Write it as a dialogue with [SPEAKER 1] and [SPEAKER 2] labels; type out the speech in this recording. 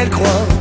[SPEAKER 1] qu'elle croit.